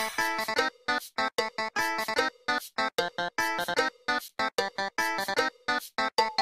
you